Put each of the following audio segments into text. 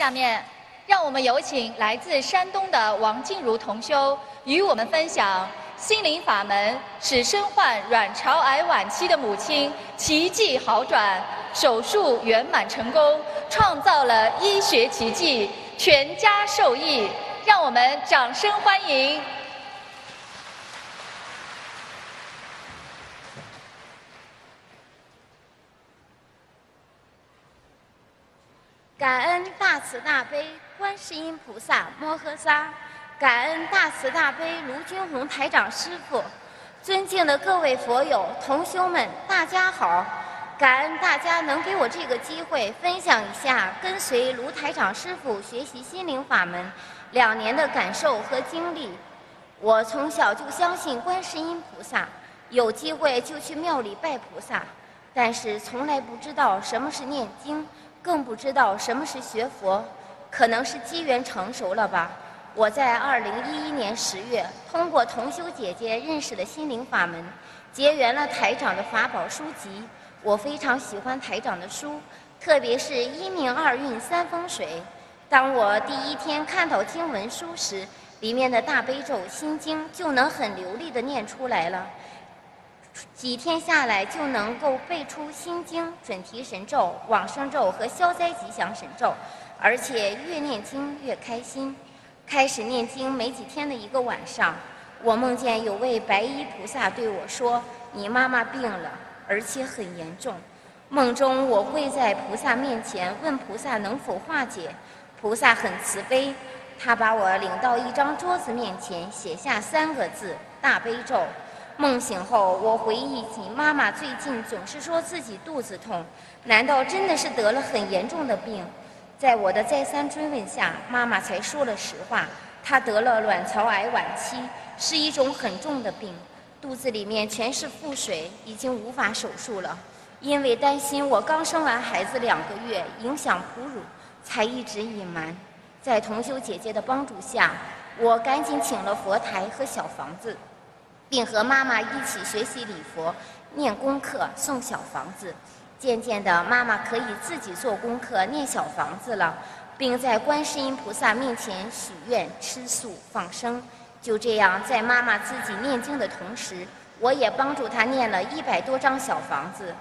下面，让我们有请来自山东的王静茹同修与我们分享心灵法门使身患卵巢癌晚期的母亲奇迹好转，手术圆满成功，创造了医学奇迹，全家受益。让我们掌声欢迎。感恩大慈大悲观世音菩萨摩诃萨，感恩大慈大悲卢军红台长师傅，尊敬的各位佛友同修们，大家好！感恩大家能给我这个机会，分享一下跟随卢台长师傅学习心灵法门两年的感受和经历。我从小就相信观世音菩萨，有机会就去庙里拜菩萨，但是从来不知道什么是念经。更不知道什么是学佛，可能是机缘成熟了吧。我在二零一一年十月，通过同修姐姐认识了心灵法门，结缘了台长的法宝书籍。我非常喜欢台长的书，特别是一命二运三风水。当我第一天看到经文书时，里面的大悲咒、心经就能很流利地念出来了。几天下来就能够背出心经、准提神咒、往生咒和消灾吉祥神咒，而且越念经越开心。开始念经没几天的一个晚上，我梦见有位白衣菩萨对我说：“你妈妈病了，而且很严重。”梦中我跪在菩萨面前，问菩萨能否化解。菩萨很慈悲，他把我领到一张桌子面前，写下三个字：大悲咒。梦醒后，我回忆起妈妈最近总是说自己肚子痛，难道真的是得了很严重的病？在我的再三追问下，妈妈才说了实话，她得了卵巢癌晚期，是一种很重的病，肚子里面全是腹水，已经无法手术了。因为担心我刚生完孩子两个月影响哺乳，才一直隐瞒。在同修姐姐的帮助下，我赶紧请了佛台和小房子。并和妈妈一起学习礼佛、念功课、送小房子。渐渐的，妈妈可以自己做功课、念小房子了，并在观世音菩萨面前许愿、吃素、放生。就这样，在妈妈自己念经的同时，我也帮助她念了一百多张小房子。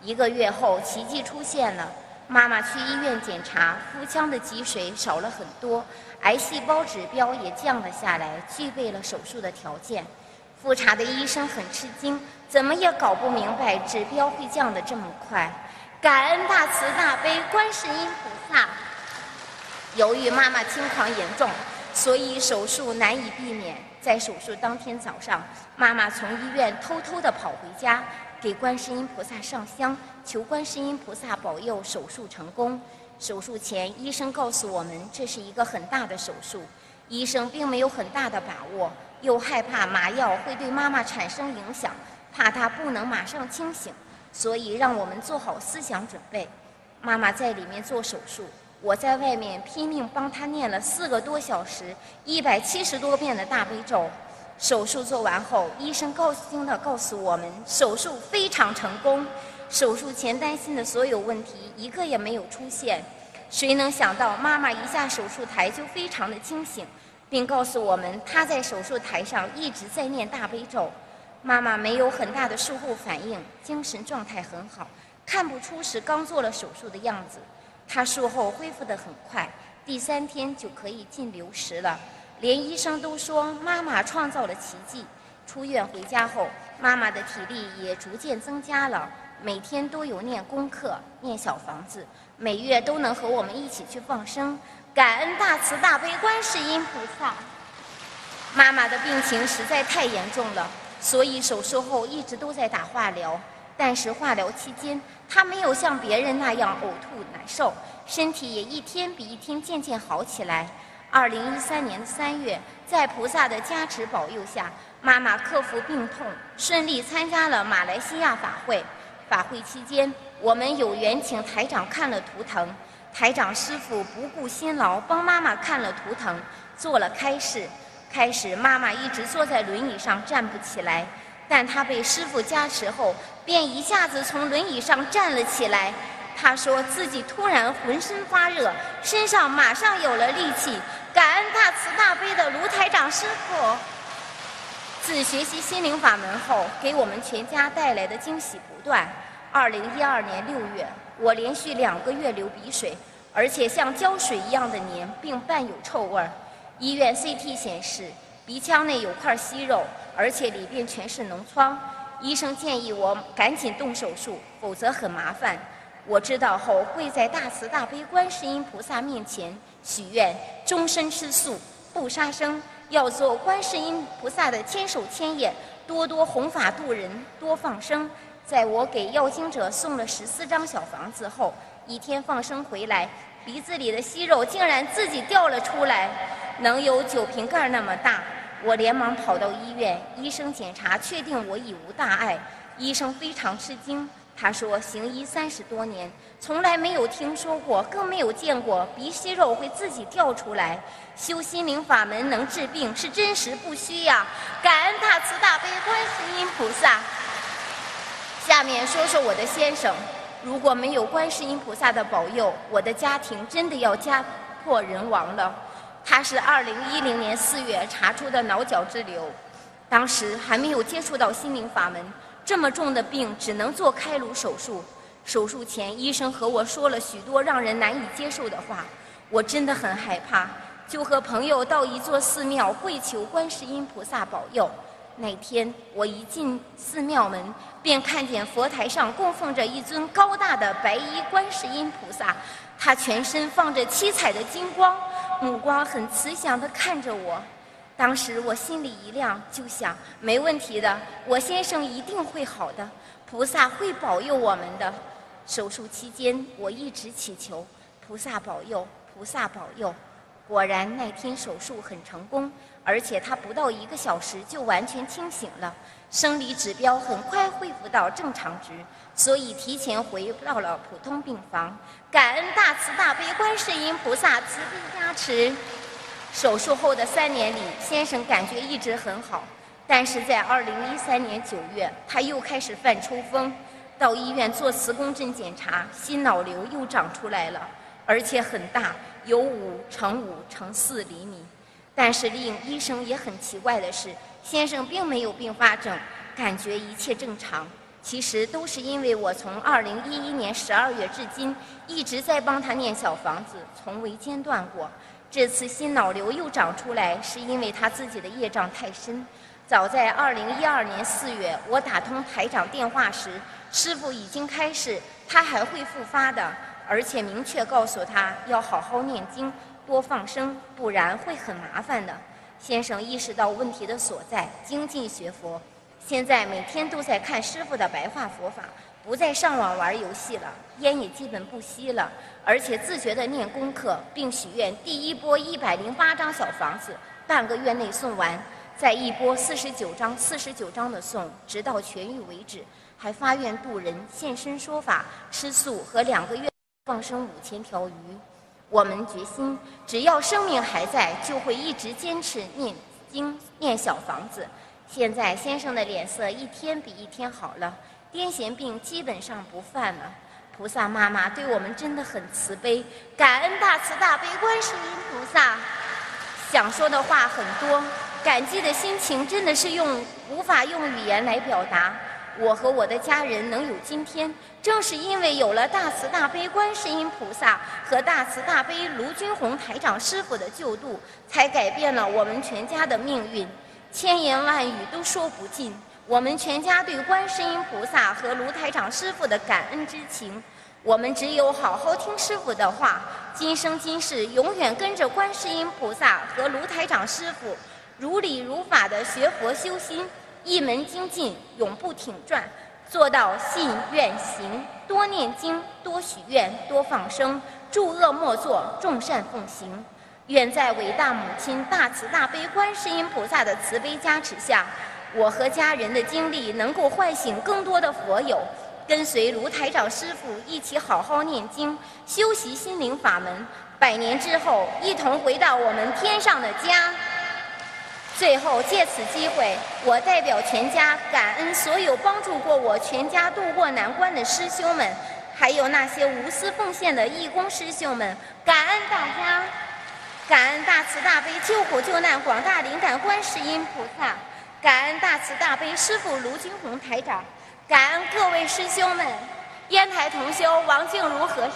一个月后，奇迹出现了，妈妈去医院检查，腹腔的积水少了很多，癌细胞指标也降了下来，具备了手术的条件。复查的医生很吃惊，怎么也搞不明白指标会降得这么快。感恩大慈大悲观世音菩萨。由于妈妈情况严重，所以手术难以避免。在手术当天早上，妈妈从医院偷偷地跑回家，给观世音菩萨上香，求观世音菩萨保佑手术成功。手术前，医生告诉我们，这是一个很大的手术。医生并没有很大的把握。又害怕麻药会对妈妈产生影响，怕她不能马上清醒，所以让我们做好思想准备。妈妈在里面做手术，我在外面拼命帮她念了四个多小时，一百七十多遍的大悲咒。手术做完后，医生高兴地告诉我们，手术非常成功，手术前担心的所有问题一个也没有出现。谁能想到，妈妈一下手术台就非常的清醒。并告诉我们，他在手术台上一直在念大悲咒。妈妈没有很大的术后反应，精神状态很好，看不出是刚做了手术的样子。她术后恢复得很快，第三天就可以进流食了。连医生都说妈妈创造了奇迹。出院回家后，妈妈的体力也逐渐增加了，每天都有念功课、念小房子，每月都能和我们一起去放生。感恩大慈大悲观世音菩萨。妈妈的病情实在太严重了，所以手术后一直都在打化疗。但是化疗期间，她没有像别人那样呕吐难受，身体也一天比一天渐渐好起来。二零一三年三月，在菩萨的加持保佑下，妈妈克服病痛，顺利参加了马来西亚法会。法会期间，我们有缘请台长看了图腾。台长师傅不顾辛劳，帮妈妈看了图腾，做了开示。开始，妈妈一直坐在轮椅上站不起来，但她被师傅加持后，便一下子从轮椅上站了起来。她说自己突然浑身发热，身上马上有了力气。感恩大慈大悲的卢台长师傅。自学习心灵法门后，给我们全家带来的惊喜不断。二零一二年六月，我连续两个月流鼻水，而且像胶水一样的黏，并伴有臭味儿。医院 CT 显示鼻腔内有块息肉，而且里边全是脓疮。医生建议我赶紧动手术，否则很麻烦。我知道后，跪在大慈大悲观世音菩萨面前许愿，终身吃素，不杀生，要做观世音菩萨的千手千眼，多多弘法度人，多放生。在我给要经者送了十四张小房子后，一天放生回来，鼻子里的息肉竟然自己掉了出来，能有酒瓶盖那么大。我连忙跑到医院，医生检查确定我已无大碍，医生非常吃惊。他说：“行医三十多年，从来没有听说过，更没有见过鼻息肉会自己掉出来。修心灵法门能治病，是真实不虚呀！感恩大慈大悲观世音菩萨。下面说说我的先生，如果没有观世音菩萨的保佑，我的家庭真的要家破人亡了。他是二零一零年四月查出的脑角质瘤，当时还没有接触到心灵法门。”这么重的病只能做开颅手术。手术前，医生和我说了许多让人难以接受的话，我真的很害怕，就和朋友到一座寺庙跪求观世音菩萨保佑。那天我一进寺庙门，便看见佛台上供奉着一尊高大的白衣观世音菩萨，他全身放着七彩的金光，目光很慈祥地看着我。当时我心里一亮，就想没问题的，我先生一定会好的，菩萨会保佑我们的。手术期间，我一直祈求菩萨保佑，菩萨保佑。果然那天手术很成功，而且他不到一个小时就完全清醒了，生理指标很快恢复到正常值，所以提前回到了普通病房。感恩大慈大悲观世音菩萨慈悲加持。手术后的三年里，先生感觉一直很好，但是在二零一三年九月，他又开始犯抽风，到医院做磁共振检查，心脑瘤又长出来了，而且很大，有五乘五乘四厘米。但是令医生也很奇怪的是，先生并没有并发症，感觉一切正常。其实都是因为我从二零一一年十二月至今，一直在帮他念小房子，从未间断过。这次心脑瘤又长出来，是因为他自己的业障太深。早在二零一二年四月，我打通台长电话时，师傅已经开始他还会复发的，而且明确告诉他要好好念经，多放生，不然会很麻烦的。先生意识到问题的所在，精进学佛，现在每天都在看师傅的白话佛法。不再上网玩游戏了，烟也基本不吸了，而且自觉地念功课，并许愿第一波一百零八张小房子半个月内送完，再一波四十九张四十九张的送，直到痊愈为止。还发愿度人，现身说法，吃素和两个月放生五千条鱼。我们决心，只要生命还在，就会一直坚持念经、念小房子。现在先生的脸色一天比一天好了。癫痫病基本上不犯了，菩萨妈妈对我们真的很慈悲，感恩大慈大悲观世音菩萨。想说的话很多，感激的心情真的是用无法用语言来表达。我和我的家人能有今天，正是因为有了大慈大悲观世音菩萨和大慈大悲卢军宏台长师傅的救度，才改变了我们全家的命运，千言万语都说不尽。我们全家对观世音菩萨和卢台长师傅的感恩之情，我们只有好好听师傅的话，今生今世永远跟着观世音菩萨和卢台长师傅，如理如法的学佛修心，一门精进，永不停转，做到信愿行，多念经，多许愿，多放生，诸恶莫作，众善奉行。愿在伟大母亲大慈大悲观世音菩萨的慈悲加持下。我和家人的经历能够唤醒更多的佛友，跟随卢台长师傅一起好好念经、修习心灵法门，百年之后一同回到我们天上的家。最后借此机会，我代表全家感恩所有帮助过我全家渡过难关的师兄们，还有那些无私奉献的义工师兄们，感恩大家，感恩大慈大悲救苦救难广大灵感观世音菩萨，感恩大慈大悲师父卢军红台长，感恩各位师兄们，烟台同修王静茹和师。